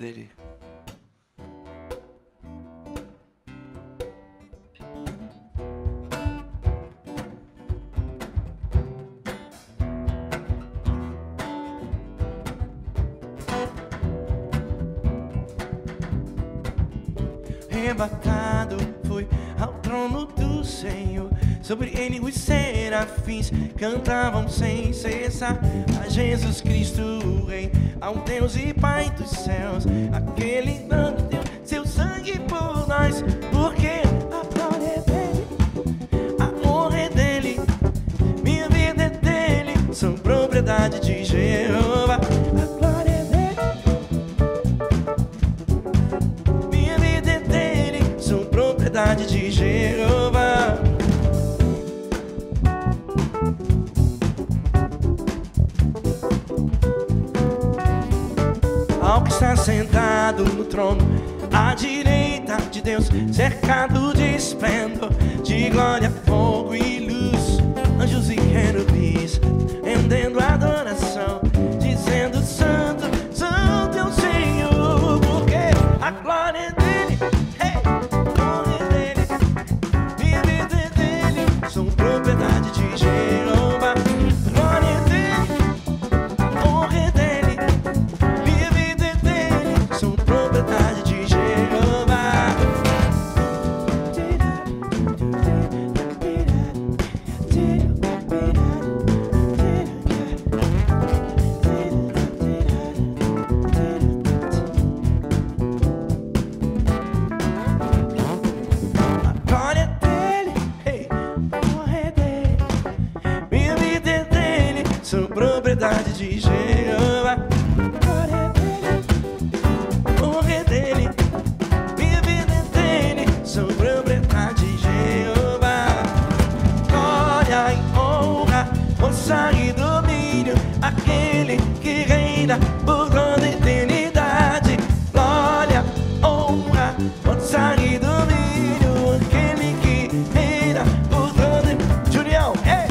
dele. Arrebatado foi ao trono do Senhor. Sobre ele os serafins cantavam sem cessar a Jesus Cristo, o Rei, ao Deus e Pai dos céus, aquele dando deu seu sangue por nós, porque a glória é dele, a é dele, minha vida é dele, são propriedade de Jeová. Está sentado no trono, à direita de Deus, cercado de esplendor, de glória, fogo e luz, anjos e querubins, rendendo adoração, de. Glória é dele, é dele. Sou propriedade de Jeová. Glória e honra, força e domínio, aquele que reina por toda eternidade. Glória, honra, força e domínio, aquele que reina por toda a Julião, ei!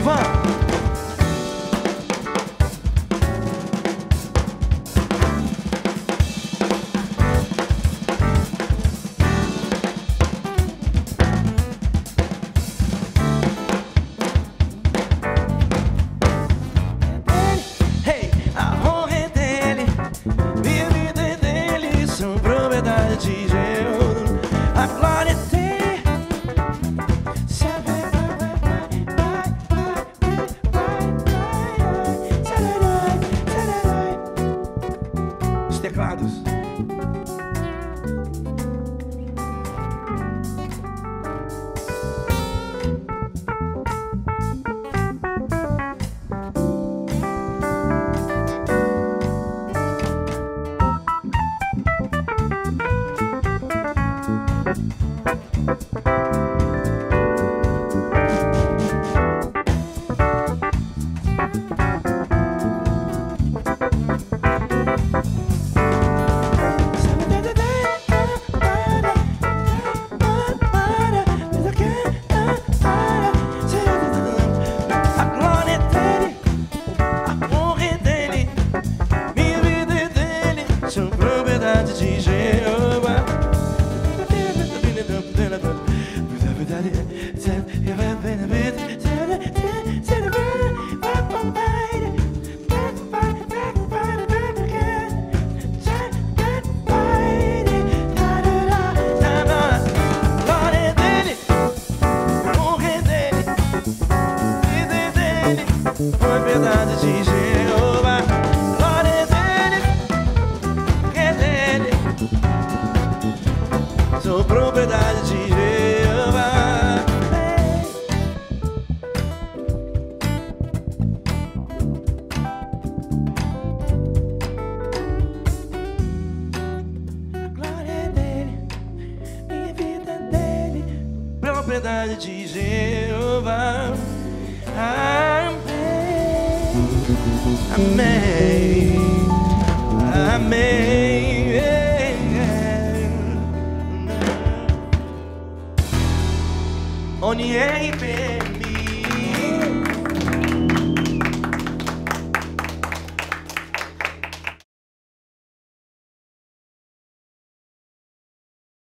Vamos. Hey, a honra é dele, é dele, são propriedade de Jeová. Teclados. propriedade de Jeová. Glória é dele, é dele. Sou propriedade de Jeová. A glória é dele, minha vida é dele, propriedade de Jeová. Ah. I may, I may. On the apron,